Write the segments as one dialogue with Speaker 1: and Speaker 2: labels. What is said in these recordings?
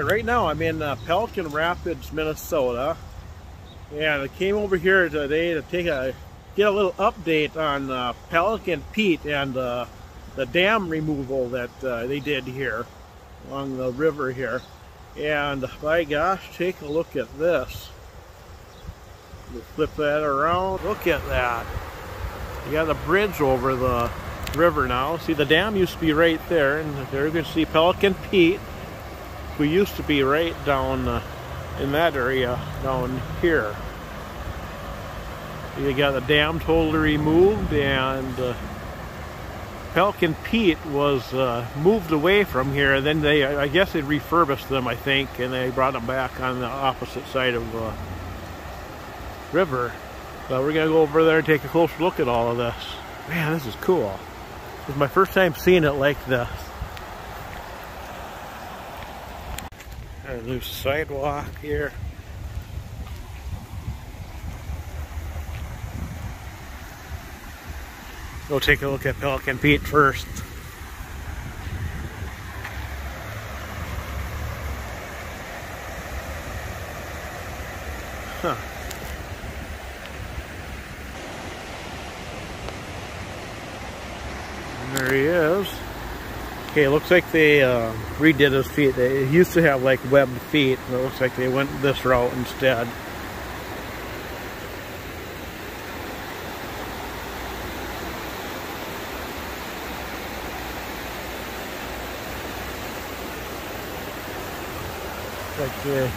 Speaker 1: right now I'm in uh, Pelican Rapids, Minnesota. And I came over here today to take a get a little update on uh, Pelican Pete and uh, the dam removal that uh, they did here along the river here. And by gosh, take a look at this. Flip that around. Look at that. You got a bridge over the river now. See, the dam used to be right there, and there you can see Pelican Pete, who used to be right down uh, in that area down here. You got the dam totally removed, and uh, Pelican Pete was uh, moved away from here. And then they, I guess, they refurbished them, I think, and they brought them back on the opposite side of the river. So we're gonna go over there and take a closer look at all of this. Man, this is cool. This is my first time seeing it like this. A sidewalk here. Go take a look at Pelican Pete first. Huh. There he is. Okay, looks like they uh, redid his feet. They used to have like webbed feet, but it looks like they went this route instead. Like uh,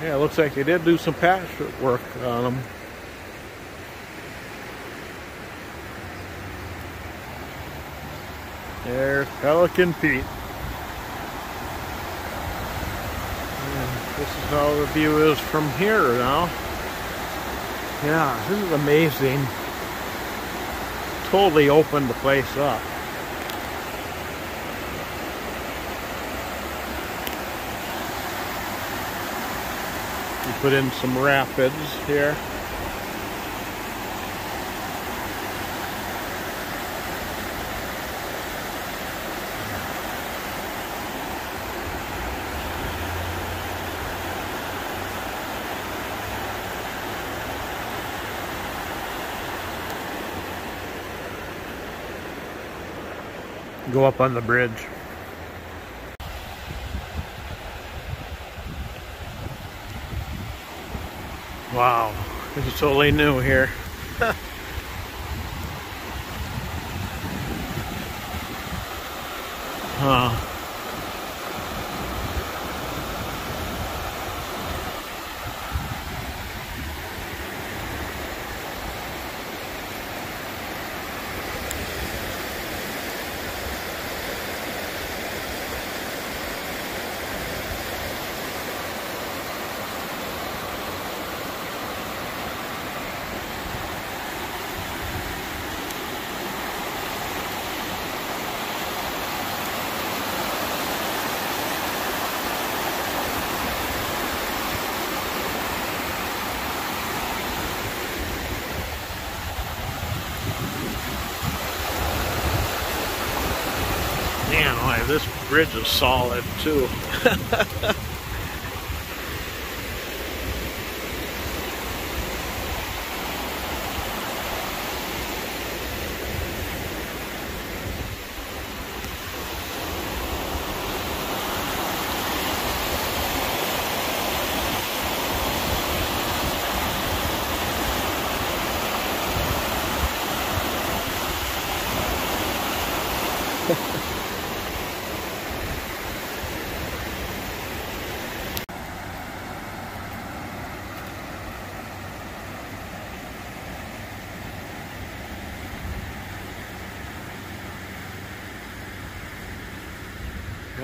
Speaker 1: Yeah, it looks like they did do some patch work on them. There's Pelican Pete. And this is how the view is from here now. Yeah, this is amazing. Totally opened the place up. We put in some rapids here. Go up on the bridge. Wow, this is totally new here. huh. Man, this bridge is solid too.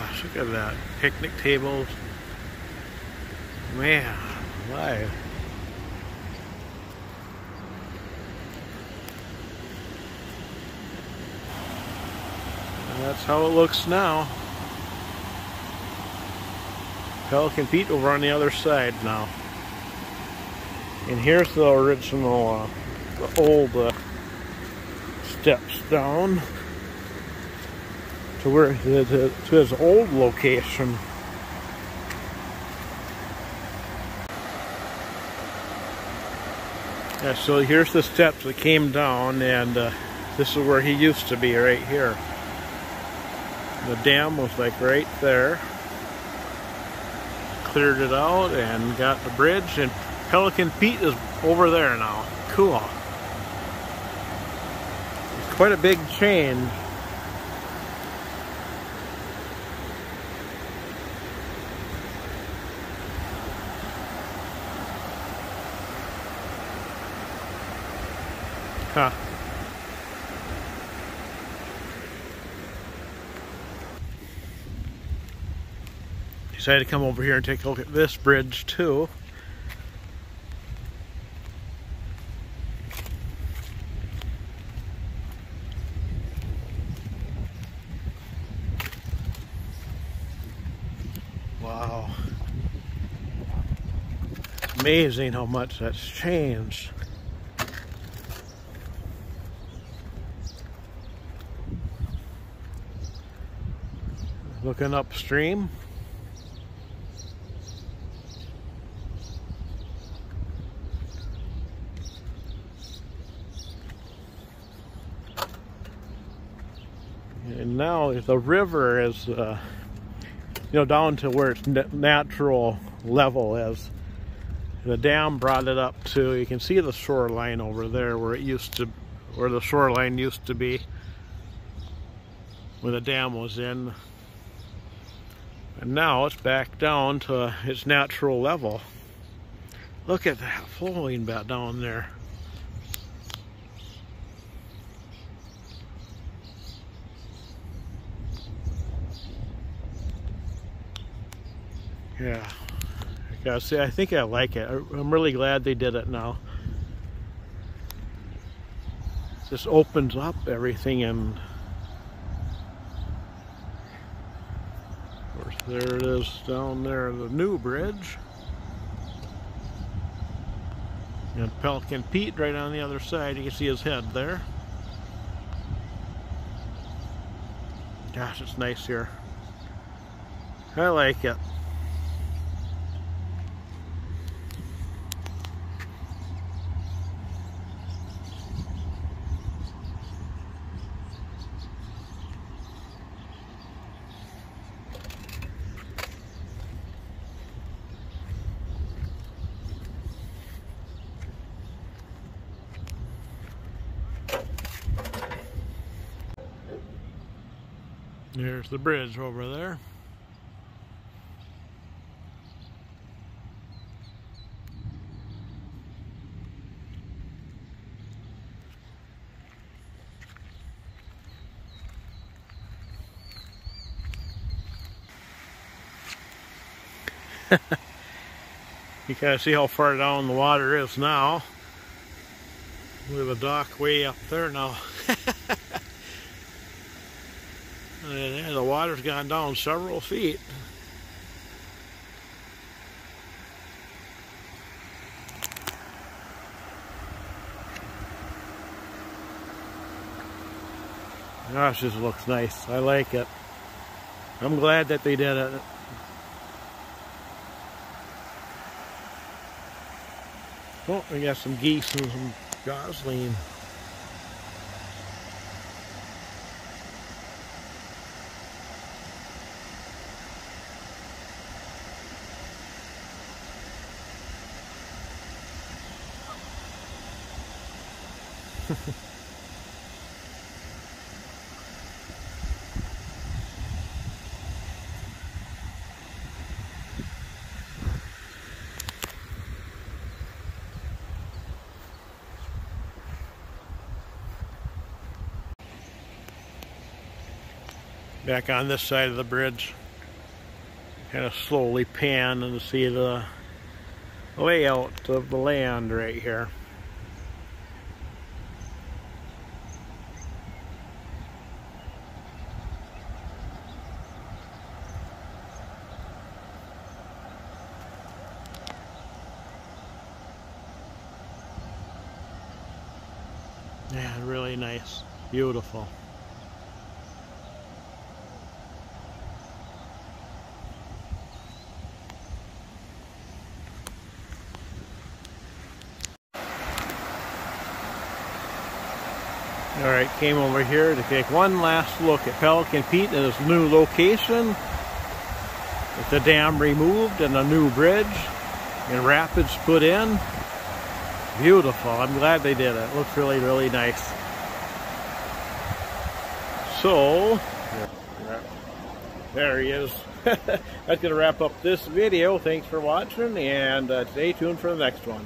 Speaker 1: Gosh, look at that. Picnic tables. Man, alive. And that's how it looks now. Pelican Pete over on the other side now. And here's the original, uh, the old uh, steps down to where to, to his old location. Yeah, so here's the steps that came down, and uh, this is where he used to be, right here. The dam was like right there. Cleared it out and got the bridge, and Pelican Pete is over there now. Cool. It's quite a big change. Huh. Decided to come over here and take a look at this bridge too. Wow. Amazing how much that's changed. Looking upstream. And now the river is, uh, you know, down to where its natural level is. The dam brought it up to, you can see the shoreline over there where it used to, where the shoreline used to be when the dam was in. And now it's back down to its natural level. Look at that flowing back down there. Yeah. I gotta say, I think I like it. I'm really glad they did it now. This opens up everything and There it is down there, the new bridge. And Pelican Pete right on the other side. You can see his head there. Gosh, it's nice here. I like it. There's the bridge over there. you kind of see how far down the water is now. We have a dock way up there now. And the water's gone down several feet. Gosh, this looks nice. I like it. I'm glad that they did it. Oh, we got some geese and some gosling. Back on this side of the bridge, kind of slowly pan and see the layout of the land right here. Yeah, really nice. Beautiful. All right, came over here to take one last look at Pelican Pete and his new location. With the dam removed and a new bridge and rapids put in. Beautiful. I'm glad they did it. looks really, really nice. So, there he is. That's going to wrap up this video. Thanks for watching and uh, stay tuned for the next one.